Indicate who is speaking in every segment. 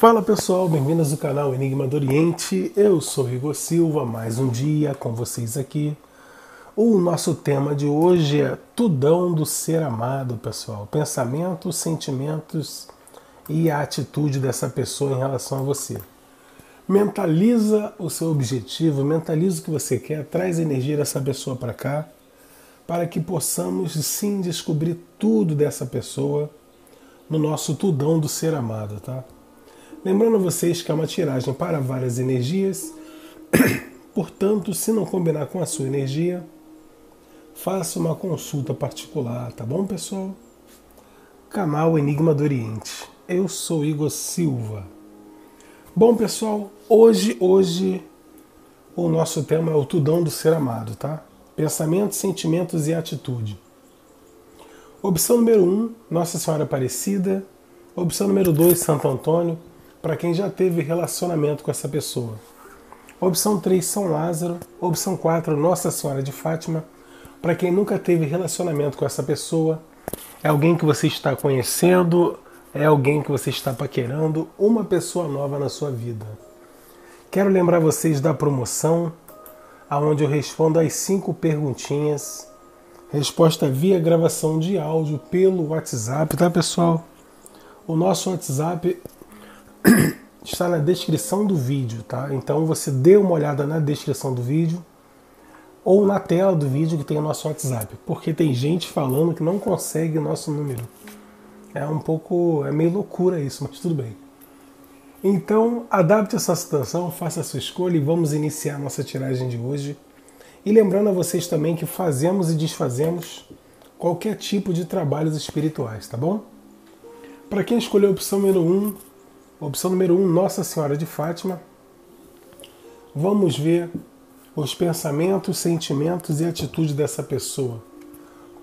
Speaker 1: Fala pessoal, bem-vindos ao canal Enigma do Oriente. Eu sou Igor Silva, mais um dia com vocês aqui. O nosso tema de hoje é tudão do ser amado, pessoal. Pensamentos, sentimentos e a atitude dessa pessoa em relação a você. Mentaliza o seu objetivo, mentaliza o que você quer, traz energia dessa pessoa para cá, para que possamos sim descobrir tudo dessa pessoa no nosso tudão do ser amado, tá? Lembrando vocês que é uma tiragem para várias energias, portanto, se não combinar com a sua energia, faça uma consulta particular, tá bom, pessoal? Canal Enigma do Oriente. Eu sou Igor Silva. Bom, pessoal, hoje, hoje o nosso tema é o tudão do ser amado, tá? Pensamentos, sentimentos e atitude. Opção número 1, um, Nossa Senhora Aparecida. Opção número 2, Santo Antônio, para quem já teve relacionamento com essa pessoa. Opção 3, São Lázaro. Opção 4, Nossa Senhora de Fátima, para quem nunca teve relacionamento com essa pessoa. É alguém que você está conhecendo, é alguém que você está paquerando, uma pessoa nova na sua vida. Quero lembrar vocês da promoção, aonde eu respondo as cinco perguntinhas Resposta via gravação de áudio pelo WhatsApp, tá pessoal? O nosso WhatsApp está na descrição do vídeo, tá? Então você dê uma olhada na descrição do vídeo ou na tela do vídeo que tem o nosso WhatsApp, porque tem gente falando que não consegue o nosso número. É um pouco, é meio loucura isso, mas tudo bem. Então, adapte essa situação, faça a sua escolha e vamos iniciar nossa tiragem de hoje. E lembrando a vocês também que fazemos e desfazemos qualquer tipo de trabalhos espirituais, tá bom? Para quem escolheu a opção número 1, um, opção número 1, um, Nossa Senhora de Fátima, vamos ver os pensamentos, sentimentos e atitude dessa pessoa.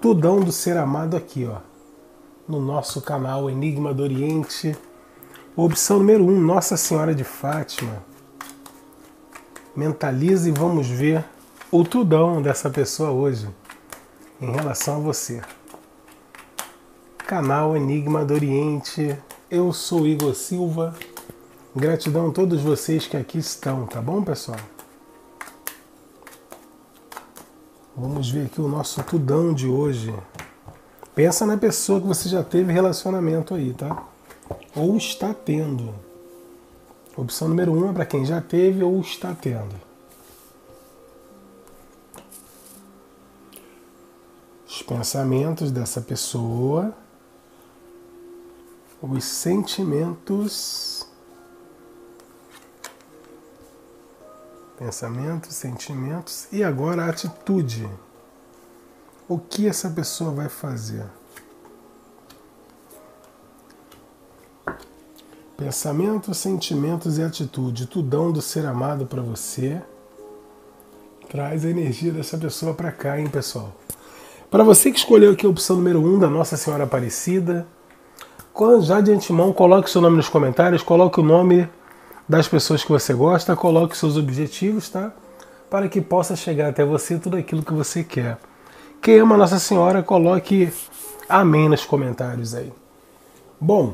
Speaker 1: Tudão do ser amado aqui, ó, no nosso canal Enigma do Oriente. Opção número 1, um, Nossa Senhora de Fátima. Mentalize e vamos ver o tudão dessa pessoa hoje em relação a você. Canal Enigma do Oriente, eu sou Igor Silva. Gratidão a todos vocês que aqui estão, tá bom, pessoal? Vamos ver aqui o nosso tudão de hoje. Pensa na pessoa que você já teve relacionamento aí, tá? Ou está tendo. Opção número 1 um é para quem já teve ou está tendo. os pensamentos dessa pessoa, os sentimentos, pensamentos, sentimentos e agora a atitude. O que essa pessoa vai fazer? Pensamentos, sentimentos e atitude, tudão do ser amado para você. Traz a energia dessa pessoa para cá, hein, pessoal? Para você que escolheu aqui a opção número 1 um da Nossa Senhora Aparecida, já de antemão, coloque seu nome nos comentários, coloque o nome das pessoas que você gosta, coloque seus objetivos, tá? Para que possa chegar até você tudo aquilo que você quer. Quem ama Nossa Senhora, coloque amém nos comentários aí. Bom,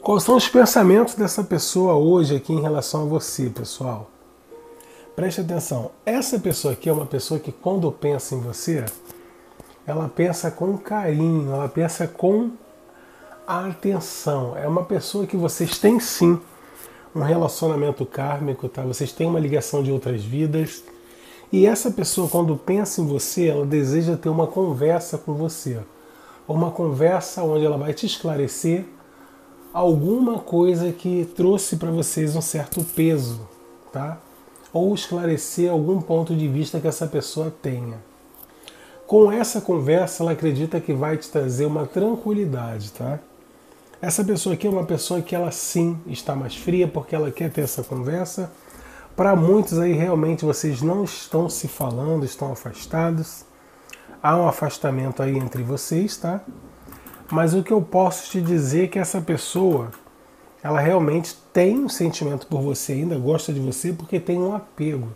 Speaker 1: quais são os pensamentos dessa pessoa hoje aqui em relação a você, pessoal? Preste atenção, essa pessoa aqui é uma pessoa que quando pensa em você, ela pensa com carinho, ela pensa com atenção. É uma pessoa que vocês têm sim um relacionamento kármico, tá? Vocês têm uma ligação de outras vidas. E essa pessoa, quando pensa em você, ela deseja ter uma conversa com você. Uma conversa onde ela vai te esclarecer alguma coisa que trouxe para vocês um certo peso, tá? Ou esclarecer algum ponto de vista que essa pessoa tenha. Com essa conversa, ela acredita que vai te trazer uma tranquilidade, tá? Essa pessoa aqui é uma pessoa que ela sim está mais fria porque ela quer ter essa conversa. Para muitos aí realmente vocês não estão se falando, estão afastados. Há um afastamento aí entre vocês, tá? Mas o que eu posso te dizer é que essa pessoa, ela realmente tem um sentimento por você ainda, gosta de você porque tem um apego,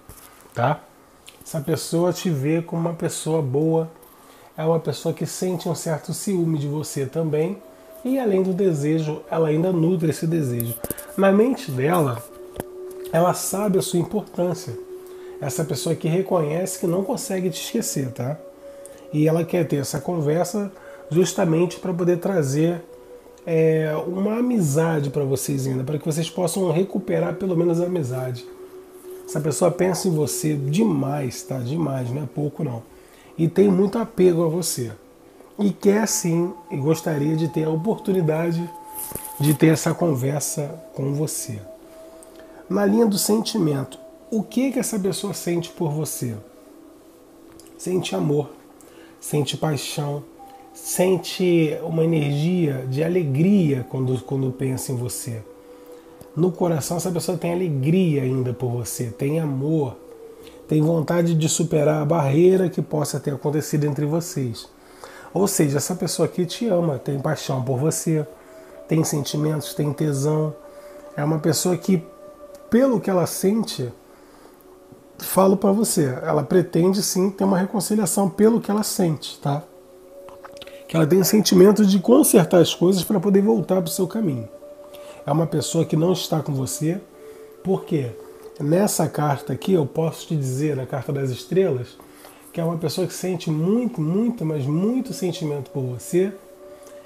Speaker 1: tá? Essa pessoa te vê como uma pessoa boa, é uma pessoa que sente um certo ciúme de você também, E além do desejo, ela ainda nutre esse desejo. Na mente dela, ela sabe a sua importância. Essa pessoa que reconhece que não consegue te esquecer, tá? E ela quer ter essa conversa justamente para poder trazer é, uma amizade para vocês ainda, para que vocês possam recuperar pelo menos a amizade. Essa pessoa pensa em você demais, tá? Demais, não é pouco não. E tem muito apego a você. E quer sim, e gostaria de ter a oportunidade de ter essa conversa com você. Na linha do sentimento, o que que essa pessoa sente por você? Sente amor, sente paixão, sente uma energia de alegria quando, quando pensa em você no coração essa pessoa tem alegria ainda por você, tem amor, tem vontade de superar a barreira que possa ter acontecido entre vocês. Ou seja, essa pessoa aqui te ama, tem paixão por você, tem sentimentos, tem tesão. É uma pessoa que, pelo que ela sente, falo para você, ela pretende sim ter uma reconciliação pelo que ela sente, tá? Que ela tem sentimento de consertar as coisas para poder voltar para o seu caminho é uma pessoa que não está com você. Por quê? Nessa carta aqui, eu posso te dizer, na carta das estrelas, que é uma pessoa que sente muito, muito, mas muito sentimento por você.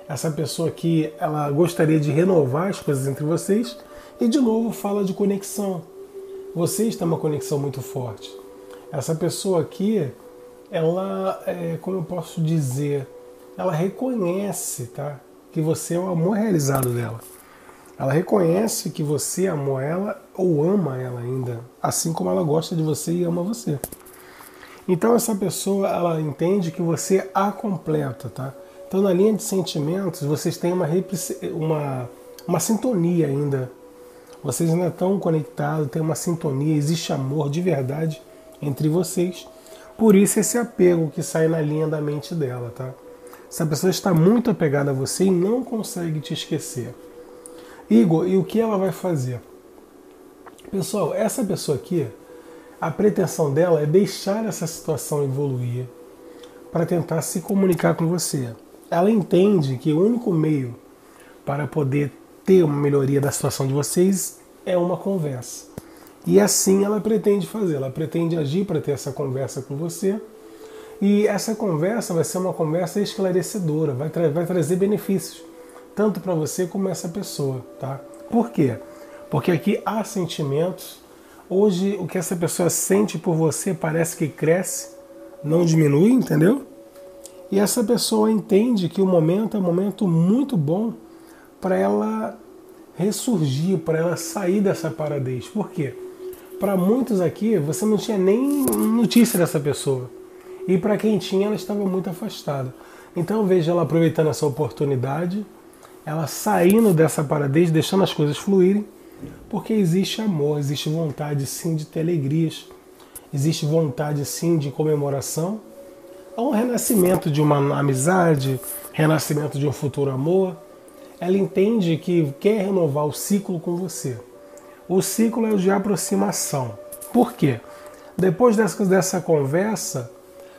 Speaker 1: Essa pessoa aqui, ela gostaria de renovar as coisas entre vocês. E de novo, fala de conexão. Vocês têm uma conexão muito forte. Essa pessoa aqui, ela, é, como eu posso dizer, ela reconhece, tá? Que você é o amor realizado dela. Ela reconhece que você amou ela ou ama ela ainda, assim como ela gosta de você e ama você. Então essa pessoa ela entende que você a completa, tá? Então na linha de sentimentos vocês têm uma uma, uma sintonia ainda. Vocês ainda estão conectados, tem uma sintonia, existe amor de verdade entre vocês. Por isso esse apego que sai na linha da mente dela, tá? Essa pessoa está muito apegada a você e não consegue te esquecer. Igor, e o que ela vai fazer? Pessoal, essa pessoa aqui, a pretensão dela é deixar essa situação evoluir para tentar se comunicar com você. Ela entende que o único meio para poder ter uma melhoria da situação de vocês é uma conversa. E assim ela pretende fazer, ela pretende agir para ter essa conversa com você. E essa conversa vai ser uma conversa esclarecedora, vai, tra vai trazer benefícios tanto para você como essa pessoa, tá? Por quê? Porque aqui há sentimentos. Hoje o que essa pessoa sente por você parece que cresce, não diminui, entendeu? E essa pessoa entende que o momento é um momento muito bom para ela ressurgir, para ela sair dessa paradez. Por quê? Para muitos aqui, você não tinha nem notícia dessa pessoa. E para quem tinha, ela estava muito afastada. Então veja ela aproveitando essa oportunidade ela saindo dessa paradez, deixando as coisas fluírem, porque existe amor, existe vontade sim de ter alegrias, existe vontade sim de comemoração. Há um renascimento de uma amizade, renascimento de um futuro amor. Ela entende que quer renovar o ciclo com você. O ciclo é o de aproximação. Por quê? Depois dessa, dessa conversa,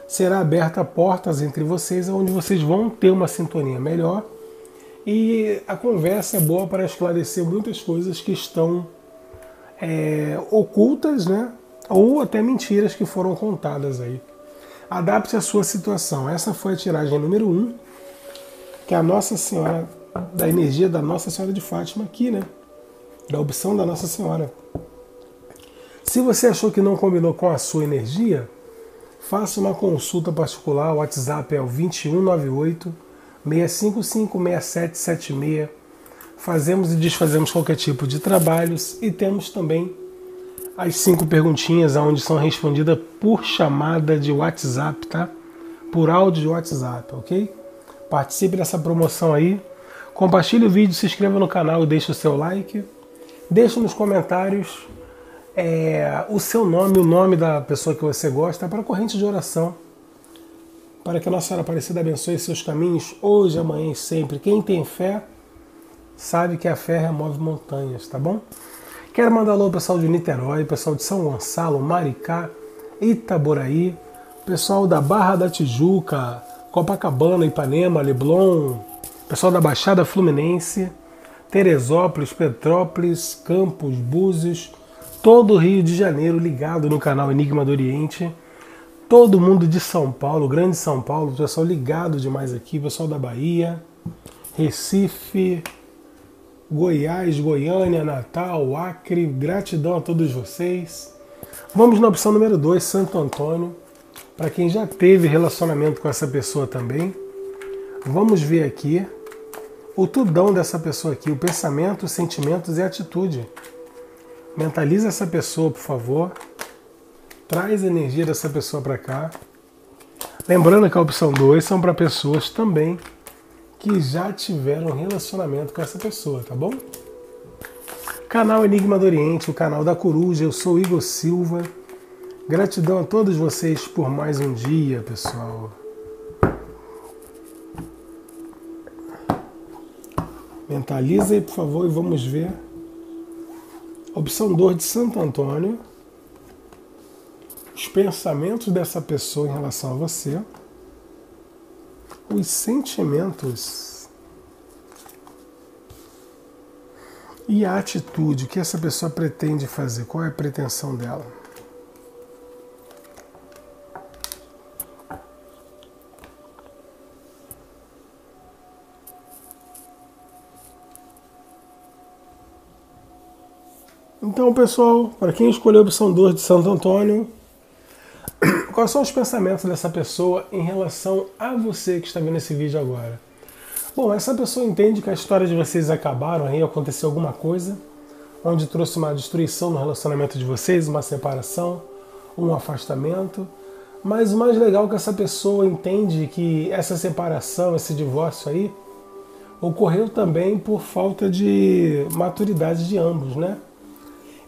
Speaker 1: será aberta portas entre vocês, onde vocês vão ter uma sintonia melhor e a conversa é boa para esclarecer muitas coisas que estão é, ocultas, né? Ou até mentiras que foram contadas aí. Adapte a sua situação. Essa foi a tiragem número 1, um, que é a Nossa Senhora, da energia da Nossa Senhora de Fátima aqui, né? Da opção da Nossa Senhora. Se você achou que não combinou com a sua energia, faça uma consulta particular. O WhatsApp é o 2198 6556776. Fazemos e desfazemos qualquer tipo de trabalhos e temos também as cinco perguntinhas onde são respondidas por chamada de WhatsApp, tá? Por áudio de WhatsApp, ok? Participe dessa promoção aí. Compartilhe o vídeo, se inscreva no canal e deixe o seu like. Deixe nos comentários é, o seu nome, o nome da pessoa que você gosta para a corrente de oração para que a Nossa Senhora Aparecida abençoe seus caminhos hoje, amanhã e sempre. Quem tem fé sabe que a fé remove montanhas, tá bom? Quero mandar alô pessoal de Niterói, pessoal de São Gonçalo, Maricá, Itaboraí, pessoal da Barra da Tijuca, Copacabana, Ipanema, Leblon, pessoal da Baixada Fluminense, Teresópolis, Petrópolis, Campos, Búzios, todo o Rio de Janeiro ligado no canal Enigma do Oriente, todo mundo de São Paulo, Grande São Paulo, pessoal ligado demais aqui, pessoal da Bahia, Recife, Goiás, Goiânia, Natal, Acre, gratidão a todos vocês. Vamos na opção número 2, Santo Antônio, para quem já teve relacionamento com essa pessoa também. Vamos ver aqui o tudão dessa pessoa aqui, o pensamento, sentimentos e atitude. Mentaliza essa pessoa, por favor. Traz a energia dessa pessoa para cá. Lembrando que a opção 2 são para pessoas também que já tiveram relacionamento com essa pessoa, tá bom? Canal Enigma do Oriente, o canal da Coruja, eu sou Igor Silva. Gratidão a todos vocês por mais um dia, pessoal. Mentaliza aí, por favor, e vamos ver. Opção 2 de Santo Antônio. Os pensamentos dessa pessoa em relação a você. Os sentimentos. E a atitude, que essa pessoa pretende fazer? Qual é a pretensão dela? Então, pessoal, para quem escolheu a opção 2 de Santo Antônio, quais são os pensamentos dessa pessoa em relação a você que está vendo esse vídeo agora? Bom, essa pessoa entende que a história de vocês acabaram, aí aconteceu alguma coisa, onde trouxe uma destruição no relacionamento de vocês, uma separação, um afastamento. Mas o mais legal é que essa pessoa entende que essa separação, esse divórcio aí, ocorreu também por falta de maturidade de ambos, né?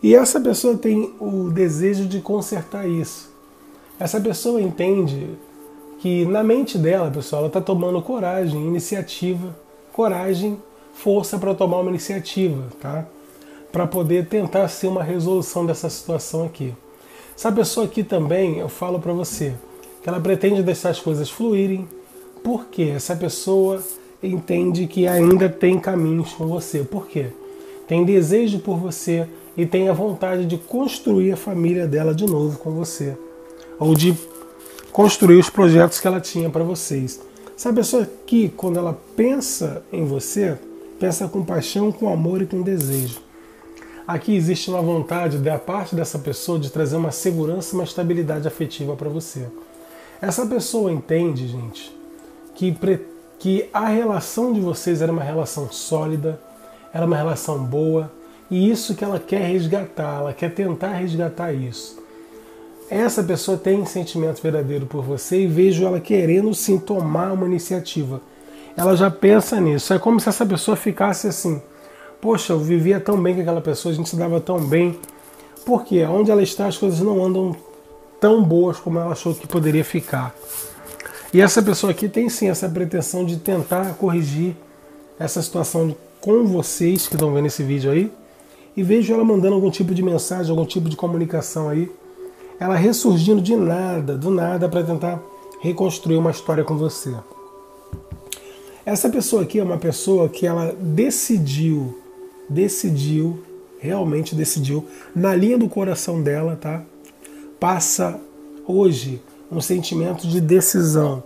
Speaker 1: E essa pessoa tem o desejo de consertar isso. Essa pessoa entende que na mente dela, pessoal, ela está tomando coragem, iniciativa, coragem, força para tomar uma iniciativa, tá? Para poder tentar ser uma resolução dessa situação aqui. Essa pessoa aqui também, eu falo para você, que ela pretende deixar as coisas fluírem, porque essa pessoa entende que ainda tem caminhos com você. Por quê? Tem desejo por você, e tem a vontade de construir a família dela de novo com você, ou de construir os projetos que ela tinha para vocês. Essa pessoa que, quando ela pensa em você, pensa com paixão, com amor e com desejo. Aqui existe uma vontade da parte dessa pessoa de trazer uma segurança e uma estabilidade afetiva para você. Essa pessoa entende, gente, que, que a relação de vocês era uma relação sólida, era uma relação boa, e isso que ela quer resgatar, ela quer tentar resgatar isso. Essa pessoa tem sentimento verdadeiro por você e vejo ela querendo sim tomar uma iniciativa. Ela já pensa nisso. É como se essa pessoa ficasse assim: Poxa, eu vivia tão bem com aquela pessoa, a gente se dava tão bem. Porque onde ela está, as coisas não andam tão boas como ela achou que poderia ficar. E essa pessoa aqui tem sim essa pretensão de tentar corrigir essa situação com vocês que estão vendo esse vídeo aí e vejo ela mandando algum tipo de mensagem, algum tipo de comunicação aí. Ela ressurgindo de nada, do nada, para tentar reconstruir uma história com você. Essa pessoa aqui é uma pessoa que ela decidiu, decidiu, realmente decidiu, na linha do coração dela, tá? Passa hoje um sentimento de decisão,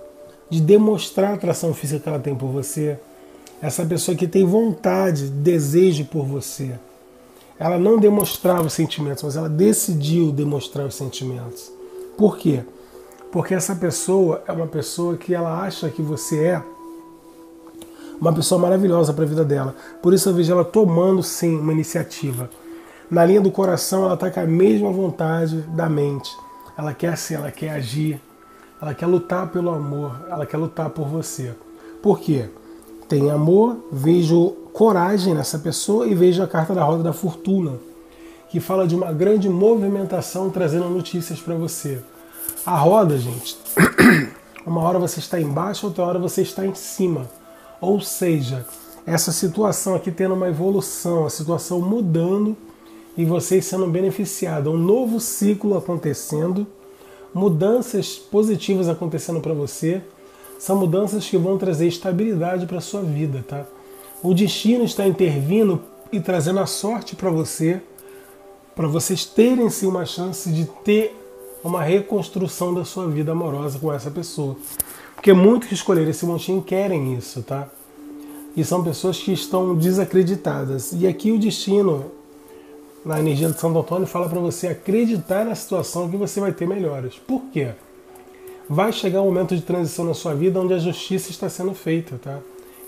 Speaker 1: de demonstrar a atração física que ela tem por você. Essa pessoa que tem vontade, desejo por você ela não demonstrava os sentimentos, mas ela decidiu demonstrar os sentimentos. Por quê? Porque essa pessoa é uma pessoa que ela acha que você é uma pessoa maravilhosa para a vida dela. Por isso eu vejo ela tomando sim uma iniciativa. Na linha do coração, ela está com a mesma vontade da mente. Ela quer ser, ela quer agir, ela quer lutar pelo amor, ela quer lutar por você. Por quê? Tem amor, vejo coragem nessa pessoa e vejo a carta da roda da fortuna, que fala de uma grande movimentação trazendo notícias para você. A roda, gente, uma hora você está embaixo, outra hora você está em cima. Ou seja, essa situação aqui tendo uma evolução, a situação mudando e vocês sendo beneficiados, um novo ciclo acontecendo, mudanças positivas acontecendo para você, São mudanças que vão trazer estabilidade para sua vida, tá? O destino está intervindo e trazendo a sorte para você, para vocês terem sim uma chance de ter uma reconstrução da sua vida amorosa com essa pessoa. Porque muitos que escolheram esse montinho querem isso, tá? E são pessoas que estão desacreditadas. E aqui o destino, na energia de Santo Antônio, fala para você acreditar na situação que você vai ter melhoras. Por quê? Vai chegar um momento de transição na sua vida onde a justiça está sendo feita, tá?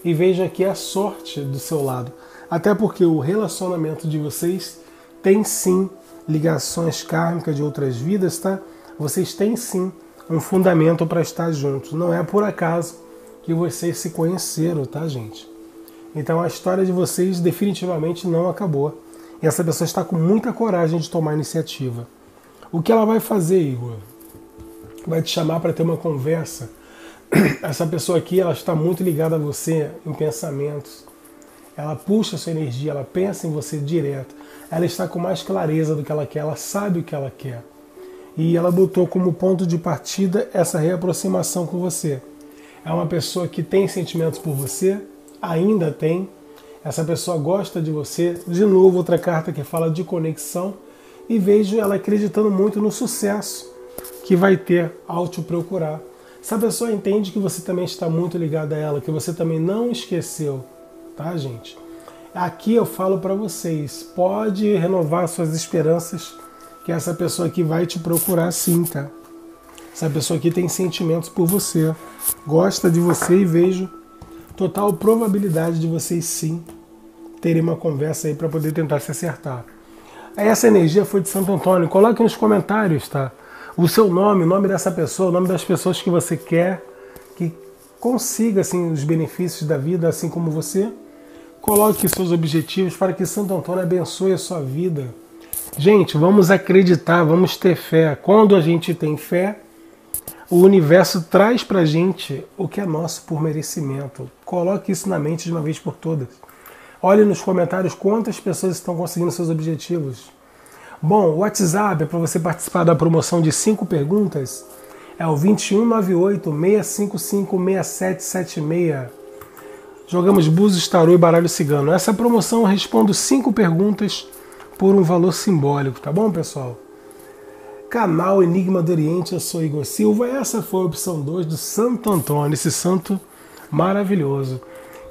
Speaker 1: E veja aqui a sorte do seu lado. Até porque o relacionamento de vocês tem sim ligações kármicas de outras vidas, tá? Vocês têm sim um fundamento para estar juntos. Não é por acaso que vocês se conheceram, tá, gente? Então a história de vocês definitivamente não acabou. E essa pessoa está com muita coragem de tomar iniciativa. O que ela vai fazer, Igor? Vai te chamar para ter uma conversa. Essa pessoa aqui, ela está muito ligada a você em pensamentos. Ela puxa sua energia, ela pensa em você direto. Ela está com mais clareza do que ela quer, ela sabe o que ela quer. E ela botou como ponto de partida essa reaproximação com você. É uma pessoa que tem sentimentos por você, ainda tem. Essa pessoa gosta de você. De novo, outra carta que fala de conexão. E vejo ela acreditando muito no sucesso que vai ter ao te procurar. Essa pessoa entende que você também está muito ligado a ela, que você também não esqueceu, tá, gente? Aqui eu falo para vocês, pode renovar suas esperanças, que essa pessoa aqui vai te procurar sim, tá? Essa pessoa aqui tem sentimentos por você, gosta de você e vejo total probabilidade de vocês sim terem uma conversa aí para poder tentar se acertar. Essa energia foi de Santo Antônio. Coloque nos comentários, tá? O seu nome, o nome dessa pessoa, o nome das pessoas que você quer que consiga assim os benefícios da vida, assim como você. Coloque seus objetivos para que Santo Antônio abençoe a sua vida. Gente, vamos acreditar, vamos ter fé. Quando a gente tem fé, o universo traz para gente o que é nosso por merecimento. Coloque isso na mente de uma vez por todas. Olhe nos comentários quantas pessoas estão conseguindo seus objetivos. Bom, o WhatsApp é para você participar da promoção de 5 perguntas. É o 2198 655 6776. Jogamos búzios, tarô e baralho cigano. Essa promoção eu respondo 5 perguntas por um valor simbólico, tá bom, pessoal? Canal Enigma do Oriente, eu sou Igor Silva. Essa foi a opção 2 do Santo Antônio, esse santo maravilhoso.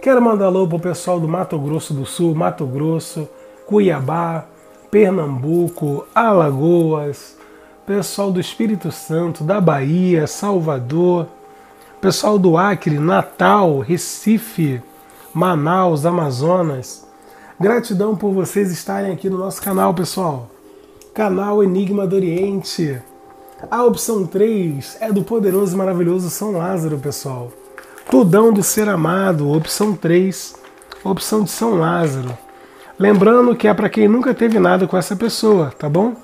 Speaker 1: Quero mandar alô pro pessoal do Mato Grosso do Sul, Mato Grosso, Cuiabá, Pernambuco, Alagoas, pessoal do Espírito Santo, da Bahia, Salvador, pessoal do Acre, Natal, Recife, Manaus, Amazonas. Gratidão por vocês estarem aqui no nosso canal, pessoal canal Enigma do Oriente. A opção 3 é do poderoso e maravilhoso São Lázaro, pessoal. Tudão do Ser Amado, opção 3, opção de São Lázaro. Lembrando que é para quem nunca teve nada com essa pessoa, tá bom?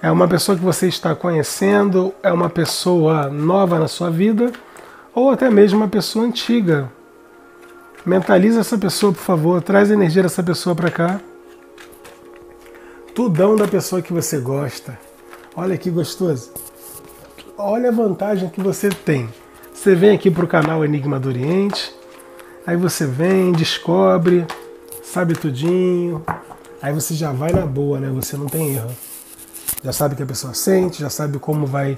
Speaker 1: É uma pessoa que você está conhecendo, é uma pessoa nova na sua vida, ou até mesmo uma pessoa antiga. Mentaliza essa pessoa, por favor, traz a energia dessa pessoa para cá tudão da pessoa que você gosta. Olha que gostoso. Olha a vantagem que você tem. Você vem aqui para o canal Enigma do Oriente, aí você vem, descobre, sabe tudinho, aí você já vai na boa, né? Você não tem erro. Já sabe o que a pessoa sente, já sabe como vai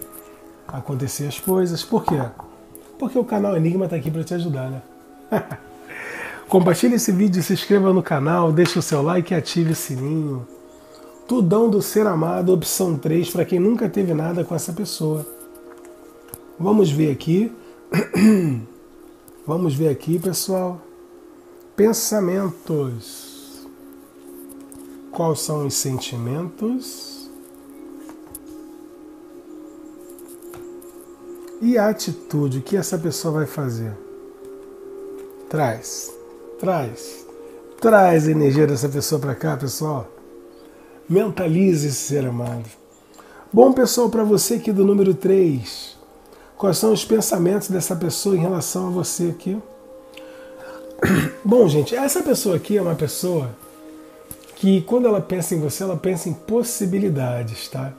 Speaker 1: acontecer as coisas. Por quê? Porque o canal Enigma está aqui para te ajudar, né? Compartilhe esse vídeo, se inscreva no canal, deixe o seu like e ative o sininho. Tudão do ser amado, opção 3, para quem nunca teve nada com essa pessoa. Vamos ver aqui. Vamos ver aqui, pessoal. Pensamentos. Quais são os sentimentos? E a atitude, o que essa pessoa vai fazer? Traz, traz, traz a energia dessa pessoa para cá, pessoal. Mentalize esse ser amado. Bom, pessoal, para você aqui do número 3, quais são os pensamentos dessa pessoa em relação a você aqui? Bom, gente, essa pessoa aqui é uma pessoa que quando ela pensa em você, ela pensa em possibilidades, tá?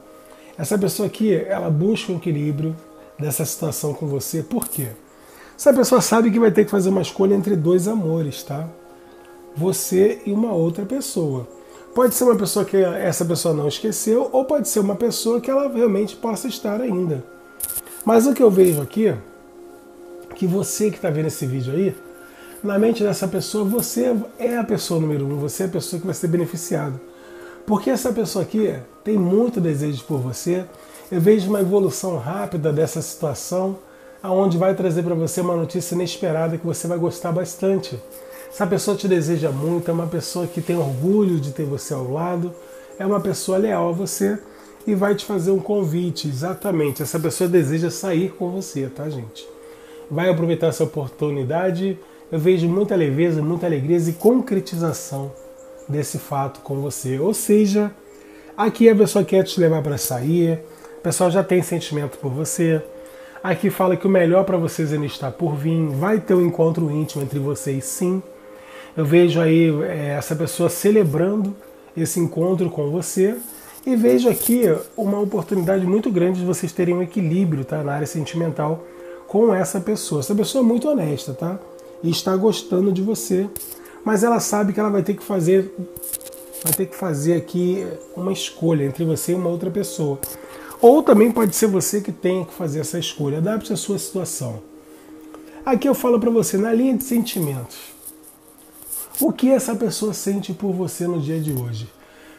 Speaker 1: Essa pessoa aqui, ela busca um equilíbrio dessa situação com você. Por quê? Essa pessoa sabe que vai ter que fazer uma escolha entre dois amores, tá? Você e uma outra pessoa. Pode ser uma pessoa que essa pessoa não esqueceu, ou pode ser uma pessoa que ela realmente possa estar ainda. Mas o que eu vejo aqui, que você que está vendo esse vídeo aí, na mente dessa pessoa, você é a pessoa número um, você é a pessoa que vai ser beneficiada. Porque essa pessoa aqui tem muito desejo por você. Eu vejo uma evolução rápida dessa situação, aonde vai trazer para você uma notícia inesperada que você vai gostar bastante. Essa pessoa te deseja muito, é uma pessoa que tem orgulho de ter você ao lado, é uma pessoa leal a você e vai te fazer um convite. Exatamente, essa pessoa deseja sair com você, tá, gente? Vai aproveitar essa oportunidade. Eu vejo muita leveza, muita alegria e concretização desse fato com você. Ou seja, aqui a pessoa quer te levar para sair, o pessoal já tem sentimento por você. Aqui fala que o melhor para vocês ainda está por vir, vai ter um encontro íntimo entre vocês, sim. Eu vejo aí é, essa pessoa celebrando esse encontro com você e vejo aqui uma oportunidade muito grande de vocês terem um equilíbrio tá, na área sentimental com essa pessoa. Essa pessoa é muito honesta, tá? E está gostando de você, mas ela sabe que ela vai ter que fazer vai ter que fazer aqui uma escolha entre você e uma outra pessoa. Ou também pode ser você que tenha que fazer essa escolha. Adapte a sua situação. Aqui eu falo para você na linha de sentimentos. O que essa pessoa sente por você no dia de hoje?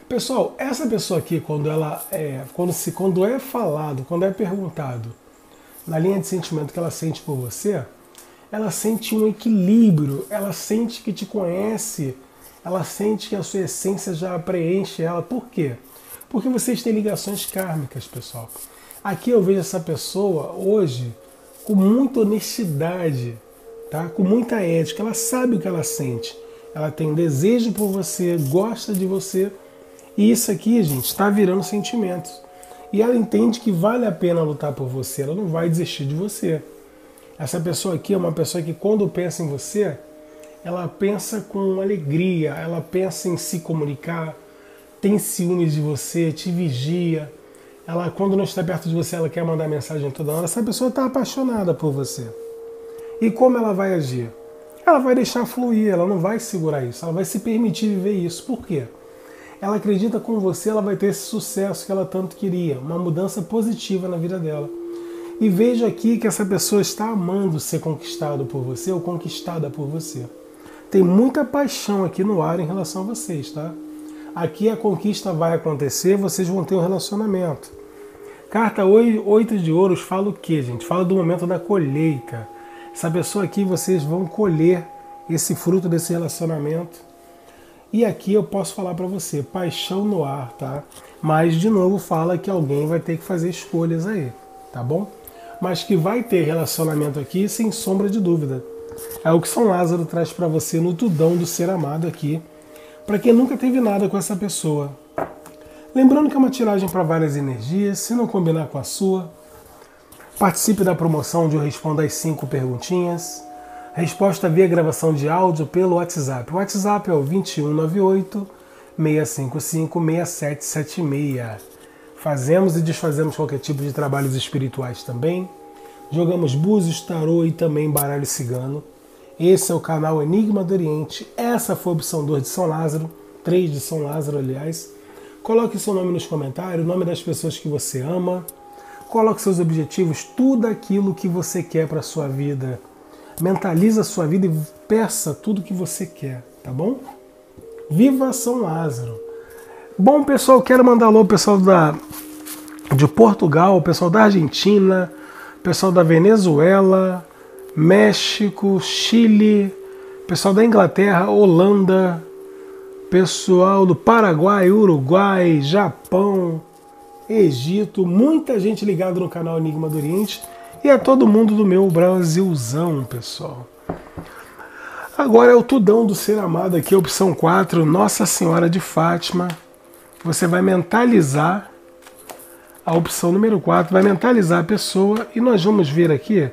Speaker 1: Pessoal, essa pessoa aqui, quando ela é, quando se, quando é falado, quando é perguntado na linha de sentimento que ela sente por você, ela sente um equilíbrio, ela sente que te conhece, ela sente que a sua essência já preenche ela. Por quê? Porque vocês têm ligações kármicas, pessoal. Aqui eu vejo essa pessoa hoje com muita honestidade, tá? com muita ética. Ela sabe o que ela sente. Ela tem desejo por você, gosta de você. E isso aqui, gente, está virando sentimentos. E ela entende que vale a pena lutar por você. Ela não vai desistir de você. Essa pessoa aqui é uma pessoa que, quando pensa em você, ela pensa com alegria, ela pensa em se comunicar, tem ciúmes de você, te vigia. Ela, quando não está perto de você, ela quer mandar mensagem toda hora. Essa pessoa está apaixonada por você. E como ela vai agir? Ela vai deixar fluir, ela não vai segurar isso, ela vai se permitir viver isso. Por quê? Ela acredita com você, ela vai ter esse sucesso que ela tanto queria, uma mudança positiva na vida dela. E veja aqui que essa pessoa está amando ser conquistado por você ou conquistada por você. Tem muita paixão aqui no ar em relação a vocês, tá? Aqui a conquista vai acontecer, vocês vão ter um relacionamento. Carta 8 de ouros fala o que, gente? Fala do momento da colheita. Essa pessoa aqui, vocês vão colher esse fruto desse relacionamento. E aqui eu posso falar para você, paixão no ar, tá? Mas de novo fala que alguém vai ter que fazer escolhas aí, tá bom? Mas que vai ter relacionamento aqui sem sombra de dúvida. É o que São Lázaro traz para você no tudão do ser amado aqui para quem nunca teve nada com essa pessoa. Lembrando que é uma tiragem para várias energias, se não combinar com a sua, participe da promoção onde eu respondo as cinco perguntinhas. Resposta via gravação de áudio pelo WhatsApp. O WhatsApp é o 2198 655 6776. Fazemos e desfazemos qualquer tipo de trabalhos espirituais também. Jogamos búzios, tarô e também baralho cigano. Esse é o canal Enigma do Oriente. Essa foi a opção 2 de São Lázaro, 3 de São Lázaro, aliás. Coloque seu nome nos comentários, o nome das pessoas que você ama. Coloque seus objetivos, tudo aquilo que você quer para a sua vida. Mentaliza a sua vida e peça tudo que você quer, tá bom? Viva São Lázaro! Bom, pessoal, quero mandar alô pessoal da, de Portugal, pessoal da Argentina, pessoal da Venezuela, México, Chile, pessoal da Inglaterra, Holanda, pessoal do Paraguai, Uruguai, Japão, Egito, muita gente ligada no canal Enigma do Oriente e a todo mundo do meu Brasilzão, pessoal. Agora é o tudão do ser amado aqui, opção 4, Nossa Senhora de Fátima. Você vai mentalizar a opção número 4, vai mentalizar a pessoa e nós vamos ver aqui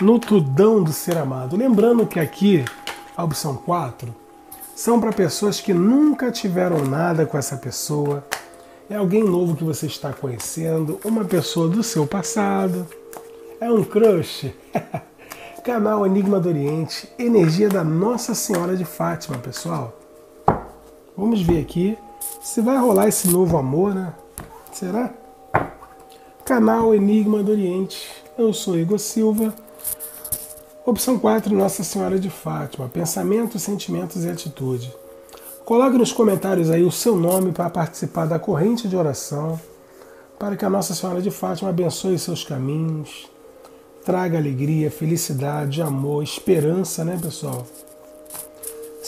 Speaker 1: no tudão do ser amado. Lembrando que aqui, a opção 4, são para pessoas que nunca tiveram nada com essa pessoa, É alguém novo que você está conhecendo, uma pessoa do seu passado, é um crush. Canal Enigma do Oriente, energia da Nossa Senhora de Fátima, pessoal. Vamos ver aqui se vai rolar esse novo amor, né? Será? Canal Enigma do Oriente. Eu sou Igor Silva. Opção 4, Nossa Senhora de Fátima. Pensamentos, sentimentos e atitude. Coloque nos comentários aí o seu nome para participar da corrente de oração, para que a Nossa Senhora de Fátima abençoe seus caminhos, traga alegria, felicidade, amor, esperança, né, pessoal?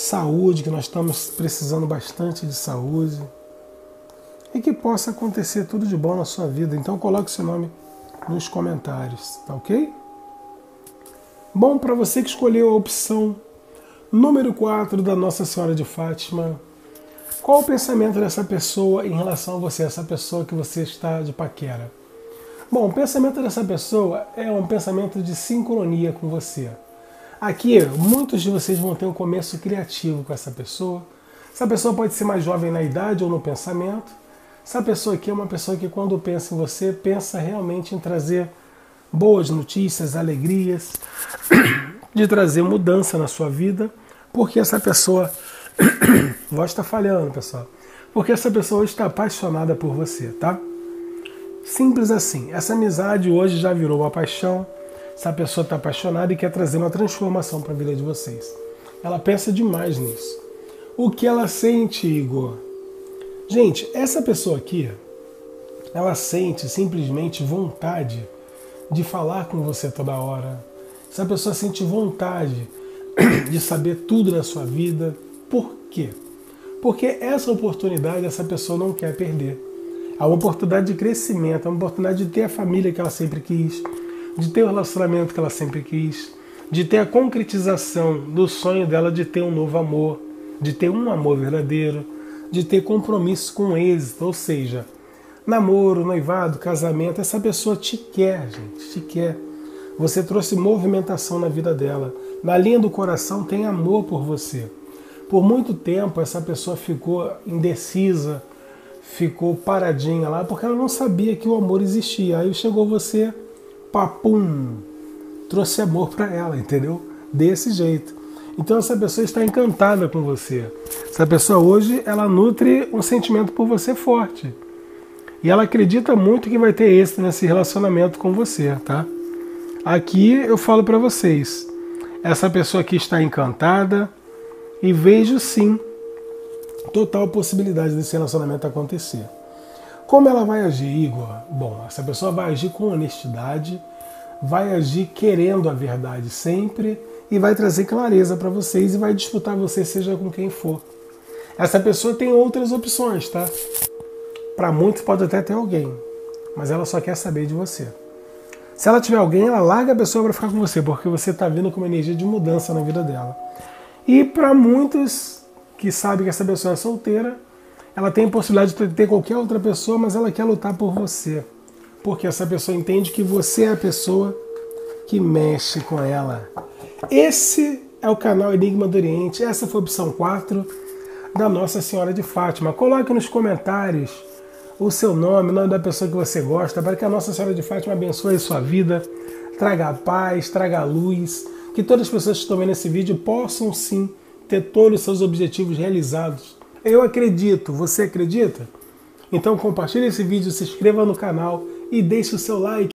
Speaker 1: Saúde, que nós estamos precisando bastante de saúde. E que possa acontecer tudo de bom na sua vida. Então coloque seu nome nos comentários, tá ok? Bom, para você que escolheu a opção número 4 da Nossa Senhora de Fátima, qual o pensamento dessa pessoa em relação a você, essa pessoa que você está de paquera? Bom, o pensamento dessa pessoa é um pensamento de sincronia com você. Aqui, muitos de vocês vão ter um começo criativo com essa pessoa. Essa pessoa pode ser mais jovem na idade ou no pensamento. Essa pessoa aqui é uma pessoa que, quando pensa em você, pensa realmente em trazer boas notícias, alegrias, de trazer mudança na sua vida, porque essa pessoa. voz está falhando, pessoal. Porque essa pessoa está apaixonada por você, tá? Simples assim. Essa amizade hoje já virou uma paixão. Essa pessoa está apaixonada e quer trazer uma transformação para a vida de vocês. Ela pensa demais nisso. O que ela sente, Igor? Gente, essa pessoa aqui, ela sente simplesmente vontade de falar com você toda hora. Essa pessoa sente vontade de saber tudo da sua vida. Por quê? Porque essa oportunidade essa pessoa não quer perder. Há uma oportunidade de crescimento, há uma oportunidade de ter a família que ela sempre quis, de ter o relacionamento que ela sempre quis, de ter a concretização do sonho dela de ter um novo amor, de ter um amor verdadeiro, de ter compromisso com êxito, ou seja, namoro, noivado, casamento, essa pessoa te quer, gente, te quer. Você trouxe movimentação na vida dela. Na linha do coração tem amor por você. Por muito tempo essa pessoa ficou indecisa, ficou paradinha lá porque ela não sabia que o amor existia. Aí chegou você, papum, trouxe amor para ela, entendeu? Desse jeito. Então essa pessoa está encantada com você. Essa pessoa hoje ela nutre um sentimento por você forte. E ela acredita muito que vai ter êxito nesse relacionamento com você, tá? Aqui eu falo para vocês. Essa pessoa aqui está encantada e vejo sim total possibilidade desse relacionamento acontecer. Como ela vai agir, Igor? Bom, essa pessoa vai agir com honestidade, vai agir querendo a verdade sempre e vai trazer clareza para vocês e vai disputar você, seja com quem for. Essa pessoa tem outras opções, tá? Para muitos pode até ter alguém, mas ela só quer saber de você. Se ela tiver alguém, ela larga a pessoa para ficar com você, porque você está vindo com uma energia de mudança na vida dela. E para muitos que sabe que essa pessoa é solteira, ela tem a possibilidade de ter qualquer outra pessoa, mas ela quer lutar por você. Porque essa pessoa entende que você é a pessoa que mexe com ela. Esse é o canal Enigma do Oriente. Essa foi a opção 4 da Nossa Senhora de Fátima. Coloque nos comentários o seu nome, o nome da pessoa que você gosta, para que a Nossa Senhora de Fátima abençoe a sua vida, traga paz, traga luz, que todas as pessoas que estão vendo esse vídeo possam sim ter todos os seus objetivos realizados. Eu acredito, você acredita? Então compartilhe esse vídeo, se inscreva no canal e deixe o seu like.